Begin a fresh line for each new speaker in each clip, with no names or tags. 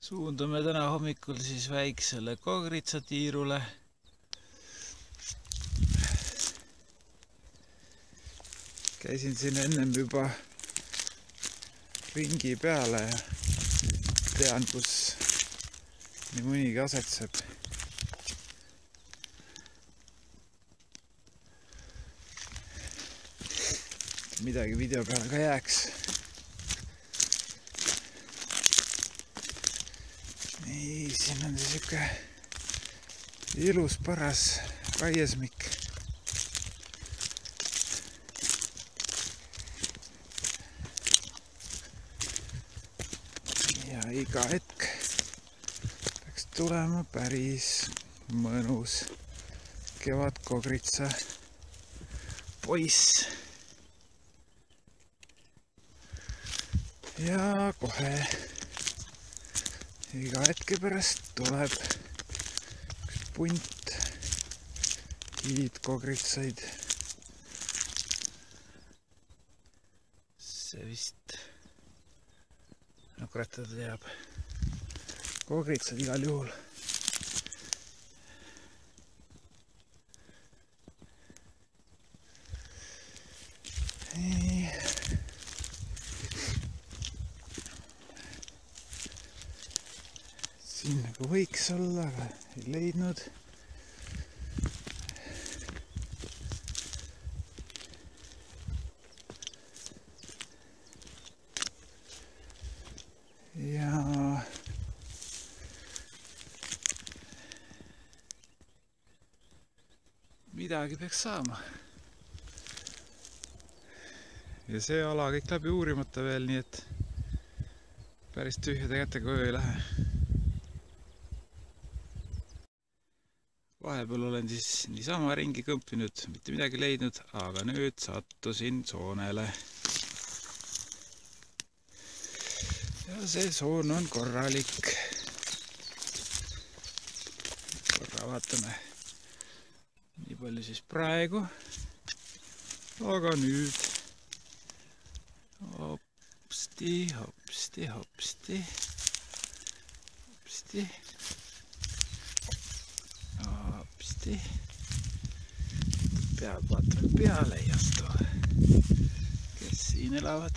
suundume täna hommikul siis väiksele kogritsatiirule. käisin siin ennem juba ringi peale ja tean, kus nii mõnigi asetseb. midagi video peale ka jääks nii, siin on sihuke ilus paras raiesmik. ja iga hetk peaks tulema päris mõnus kevadkogritsa poiss. ja kohe iga hetke pärast tuleb üks punt hiidkogritsaid. see vist, no kurat ta teab, kogritsad igal juhul. Siin nagu võiks olla, aga ei leidnud. ja midagi peaks saama. ja see ala kõik läbi uurimata veel, nii et päris tühjade kätega öö ei lähe vahepeal olen siis niisama ringi kõmpinud, mitte midagi leidnud, aga nüüd sattusin soonele. ja see soon on korralik. korra vaatame, nii palju siis praegu. aga nüüd hopsti, hopsti, hopsti, hopsti hopsti. pead vaatame peale ei astu. kes siin elavad?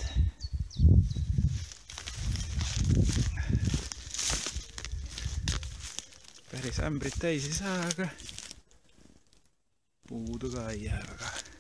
päris ämbrit täis ei saa, aga puudu ka ei jää väga.